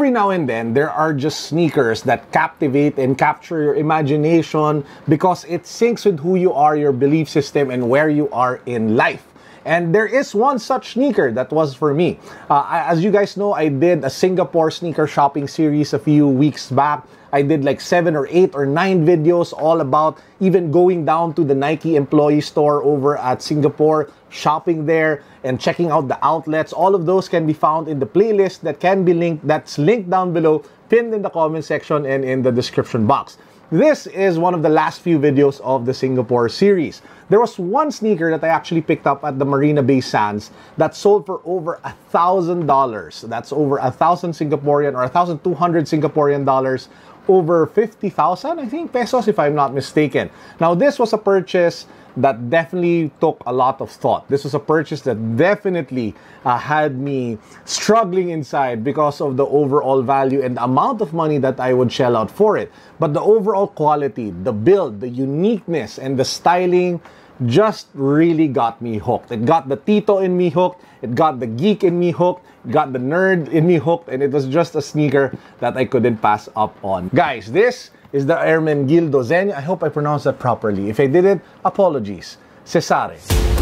Every now and then, there are just sneakers that captivate and capture your imagination because it syncs with who you are, your belief system, and where you are in life. And there is one such sneaker that was for me. Uh, as you guys know, I did a Singapore sneaker shopping series a few weeks back. I did like seven or eight or nine videos all about even going down to the Nike employee store over at Singapore, shopping there and checking out the outlets. All of those can be found in the playlist that can be linked, that's linked down below, pinned in the comment section and in the description box. This is one of the last few videos of the Singapore series. There was one sneaker that I actually picked up at the Marina Bay Sands that sold for over a thousand dollars. That's over a thousand Singaporean or a thousand two hundred Singaporean dollars over 50,000 I think pesos if I'm not mistaken. Now this was a purchase that definitely took a lot of thought. This was a purchase that definitely uh, had me struggling inside because of the overall value and the amount of money that I would shell out for it. But the overall quality, the build, the uniqueness, and the styling just really got me hooked. It got the Tito in me hooked, it got the geek in me hooked, it got the nerd in me hooked, and it was just a sneaker that I couldn't pass up on. Guys, this is the Ermenegildo Zegna. I hope I pronounced that properly. If I didn't, apologies. Cesare.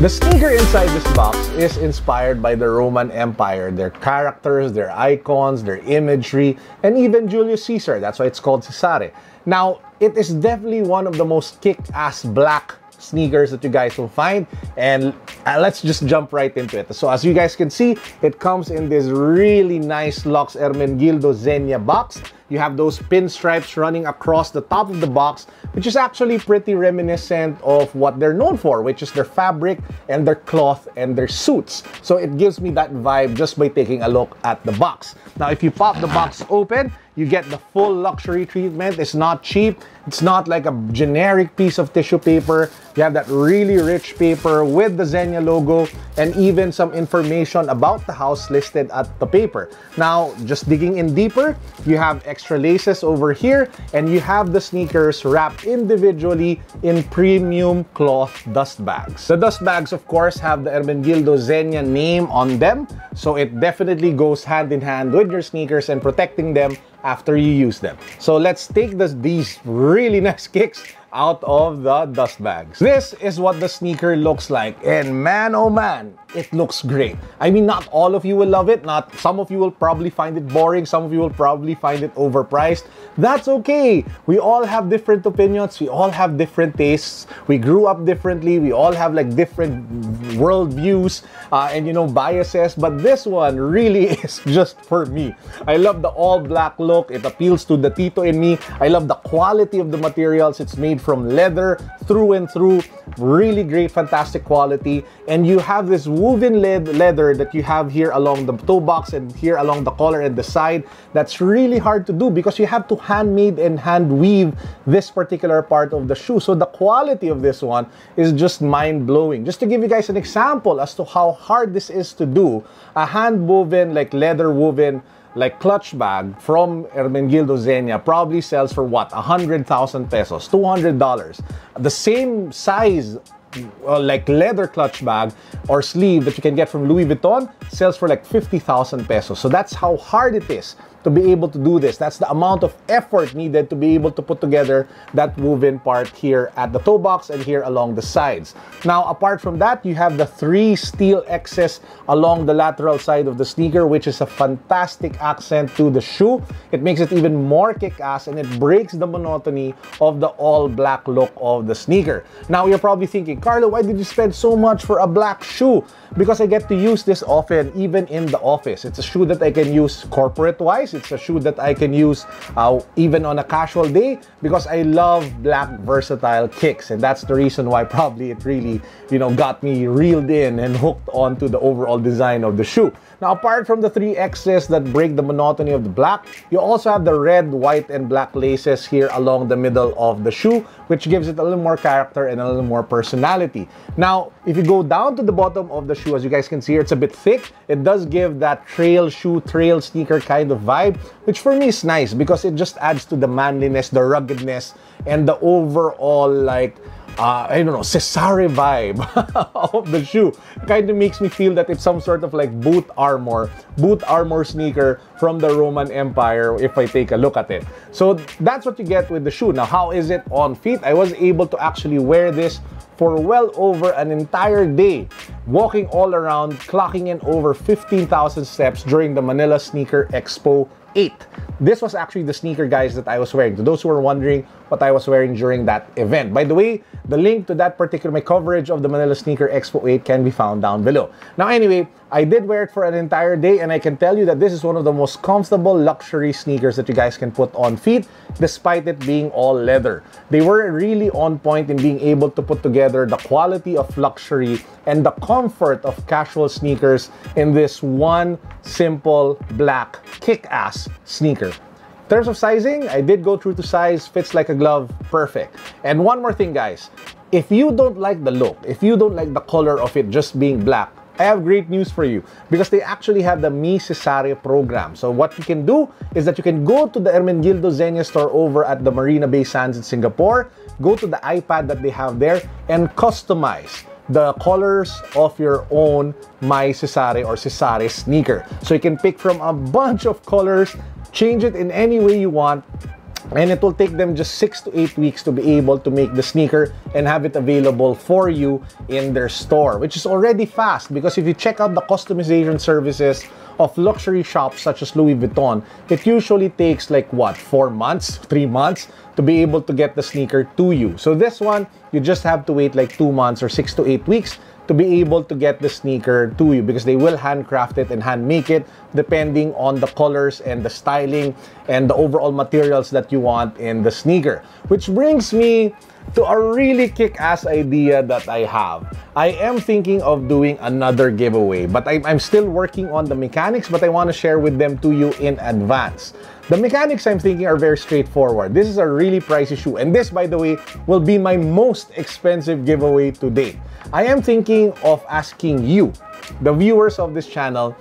The sneaker inside this box is inspired by the Roman Empire, their characters, their icons, their imagery, and even Julius Caesar. That's why it's called Cesare. Now, it is definitely one of the most kick-ass black sneakers that you guys will find and uh, let's just jump right into it so as you guys can see it comes in this really nice Lux Ermenegildo Zegna box you have those pinstripes running across the top of the box, which is actually pretty reminiscent of what they're known for, which is their fabric and their cloth and their suits. So it gives me that vibe just by taking a look at the box. Now, if you pop the box open, you get the full luxury treatment. It's not cheap. It's not like a generic piece of tissue paper. You have that really rich paper with the Zegna logo and even some information about the house listed at the paper. Now, just digging in deeper, you have extra laces over here, and you have the sneakers wrapped individually in premium cloth dust bags. The dust bags, of course, have the Ermenegildo Zegna name on them, so it definitely goes hand in hand with your sneakers and protecting them after you use them. So let's take this, these really nice kicks out of the dust bags. This is what the sneaker looks like and man oh man, it looks great. I mean, not all of you will love it. Not some of you will probably find it boring. Some of you will probably find it overpriced. That's okay. We all have different opinions. We all have different tastes. We grew up differently. We all have like different world views uh, and you know biases. But this one really is just for me. I love the all black look. It appeals to the Tito in me. I love the quality of the materials. It's made from leather through and through. Really great, fantastic quality. And you have this woven leather that you have here along the toe box and here along the collar and the side. That's really hard to do because you have to handmade and hand weave this particular part of the shoe. So the quality of this one is just mind blowing. Just to give you guys an example as to how hard this is to do, a hand woven, like leather woven, like clutch bag from Ermenegildo Zegna probably sells for what? 100,000 pesos, $200. The same size uh, like leather clutch bag or sleeve that you can get from Louis Vuitton sells for like 50,000 pesos. So that's how hard it is to be able to do this. That's the amount of effort needed to be able to put together that woven part here at the toe box and here along the sides. Now, apart from that, you have the three steel X's along the lateral side of the sneaker, which is a fantastic accent to the shoe. It makes it even more kick-ass and it breaks the monotony of the all-black look of the sneaker. Now, you're probably thinking, Carlo, why did you spend so much for a black shoe? Because I get to use this often, even in the office. It's a shoe that I can use corporate-wise, it's a shoe that I can use uh, even on a casual day because I love black versatile kicks. And that's the reason why probably it really, you know, got me reeled in and hooked onto the overall design of the shoe. Now, apart from the three X's that break the monotony of the black, you also have the red, white, and black laces here along the middle of the shoe, which gives it a little more character and a little more personality. Now, if you go down to the bottom of the shoe, as you guys can see here, it's a bit thick. It does give that trail shoe, trail sneaker kind of vibe, which for me is nice because it just adds to the manliness, the ruggedness, and the overall like uh, I don't know, Cesare vibe of the shoe. Kind of makes me feel that it's some sort of like boot armor, boot armor sneaker from the Roman Empire if I take a look at it. So that's what you get with the shoe. Now, how is it on feet? I was able to actually wear this for well over an entire day, walking all around, clocking in over 15,000 steps during the Manila Sneaker Expo 8. This was actually the sneaker, guys, that I was wearing. To those who are wondering what I was wearing during that event. By the way, the link to that particular, my coverage of the Manila Sneaker Expo 8 can be found down below. Now, anyway, I did wear it for an entire day and I can tell you that this is one of the most comfortable luxury sneakers that you guys can put on feet despite it being all leather. They were really on point in being able to put together the quality of luxury and the comfort of casual sneakers in this one simple black kick-ass sneaker. In terms of sizing, I did go through to size, fits like a glove, perfect. And one more thing guys, if you don't like the look, if you don't like the color of it just being black, I have great news for you because they actually have the Mi Cesare program. So what you can do is that you can go to the Ermenegildo Zegna store over at the Marina Bay Sands in Singapore, go to the iPad that they have there and customize the colors of your own My Cesare or Cesare sneaker. So you can pick from a bunch of colors, change it in any way you want, and it will take them just six to eight weeks to be able to make the sneaker and have it available for you in their store, which is already fast because if you check out the customization services of luxury shops such as Louis Vuitton, it usually takes like what, four months, three months to be able to get the sneaker to you. So this one, you just have to wait like two months or six to eight weeks to be able to get the sneaker to you because they will handcraft it and hand make it depending on the colors and the styling and the overall materials that you want in the sneaker. Which brings me to a really kick-ass idea that I have. I am thinking of doing another giveaway, but I'm, I'm still working on the mechanics, but I want to share with them to you in advance. The mechanics I'm thinking are very straightforward. This is a really pricey shoe, and this, by the way, will be my most expensive giveaway to date. I am thinking of asking you, the viewers of this channel,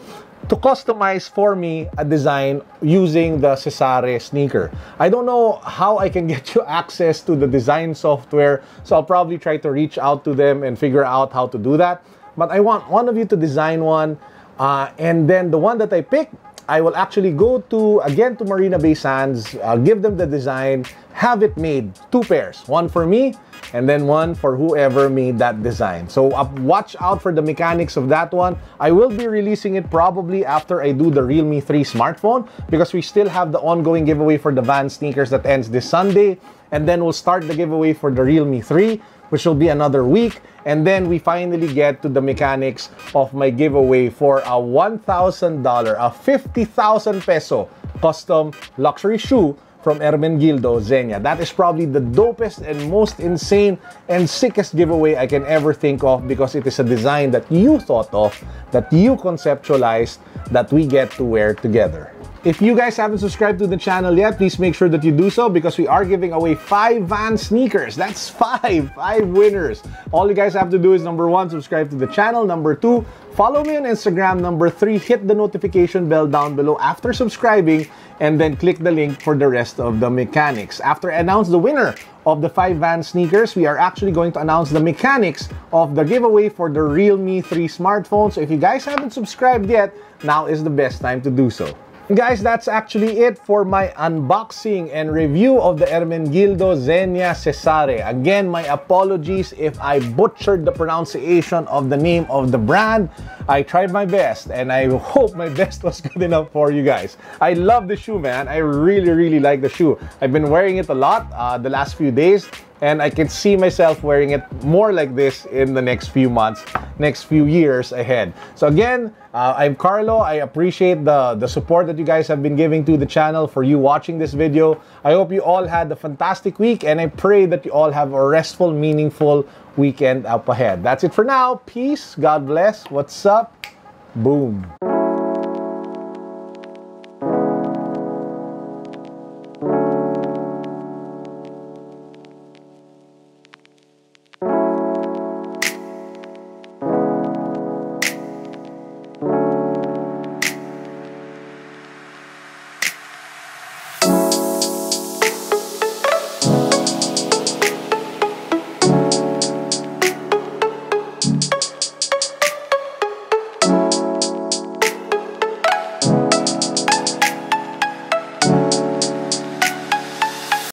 to customize for me a design using the Cesare sneaker. I don't know how I can get you access to the design software, so I'll probably try to reach out to them and figure out how to do that. But I want one of you to design one, uh, and then the one that I pick, I will actually go to, again, to Marina Bay Sands, uh, give them the design, have it made, two pairs, one for me, and then one for whoever made that design. So uh, watch out for the mechanics of that one. I will be releasing it probably after I do the Realme 3 smartphone because we still have the ongoing giveaway for the Vans sneakers that ends this Sunday. And then we'll start the giveaway for the Realme 3 which will be another week. And then we finally get to the mechanics of my giveaway for a $1,000, a 50,000 peso custom luxury shoe from Ermenegildo Zegna. That is probably the dopest and most insane and sickest giveaway I can ever think of because it is a design that you thought of, that you conceptualized, that we get to wear together. If you guys haven't subscribed to the channel yet, please make sure that you do so because we are giving away five Vans sneakers. That's five, five winners. All you guys have to do is number one, subscribe to the channel. Number two, follow me on Instagram. Number three, hit the notification bell down below after subscribing and then click the link for the rest of the mechanics. After I announce the winner of the 5 Vans sneakers, we are actually going to announce the mechanics of the giveaway for the Realme 3 smartphone. So if you guys haven't subscribed yet, now is the best time to do so. Guys, that's actually it for my unboxing and review of the Ermenegildo Zegna Cesare. Again, my apologies if I butchered the pronunciation of the name of the brand. I tried my best and I hope my best was good enough for you guys. I love the shoe, man. I really, really like the shoe. I've been wearing it a lot uh, the last few days and I can see myself wearing it more like this in the next few months, next few years ahead. So again, uh, I'm Carlo. I appreciate the, the support that you guys have been giving to the channel for you watching this video. I hope you all had a fantastic week and I pray that you all have a restful, meaningful weekend up ahead. That's it for now. Peace. God bless. What's up? Boom.